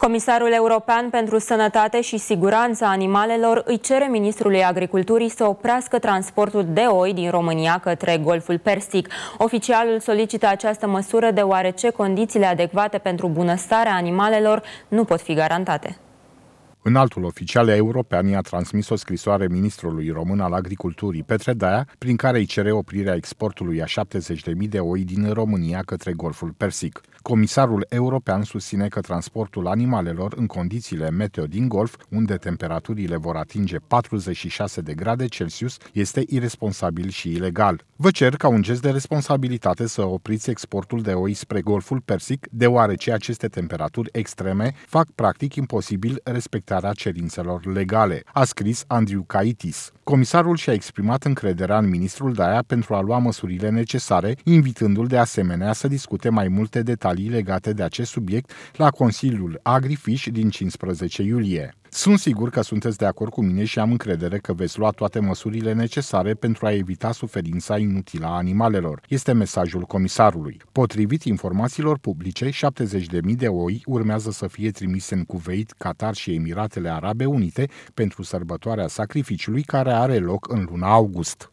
Comisarul European pentru Sănătate și Siguranța Animalelor îi cere Ministrului Agriculturii să oprească transportul de oi din România către Golful Persic. Oficialul solicită această măsură deoarece condițiile adecvate pentru bunăstarea animalelor nu pot fi garantate. Înaltul oficial european i-a transmis o scrisoare ministrului român al agriculturii, Petre Daia, prin care îi cere oprirea exportului a 70.000 de oi din România către Golful Persic. Comisarul european susține că transportul animalelor în condițiile meteo din Golf, unde temperaturile vor atinge 46 de grade Celsius, este irresponsabil și ilegal. Vă cer ca un gest de responsabilitate să opriți exportul de oi spre Golful Persic, deoarece aceste temperaturi extreme fac practic imposibil respectarea cerințelor legale, a scris Andrew Kaitis. Comisarul și-a exprimat încrederea în ministrul Daia pentru a lua măsurile necesare, invitându-l de asemenea să discute mai multe detalii legate de acest subiect la Consiliul Agrifish din 15 iulie. Sunt sigur că sunteți de acord cu mine și am încredere că veți lua toate măsurile necesare pentru a evita suferința inutilă a animalelor. Este mesajul comisarului. Potrivit informațiilor publice, 70.000 de oi urmează să fie trimise în Cuveit, Qatar și Emiratele Arabe Unite pentru sărbătoarea sacrificiului care are loc în luna august.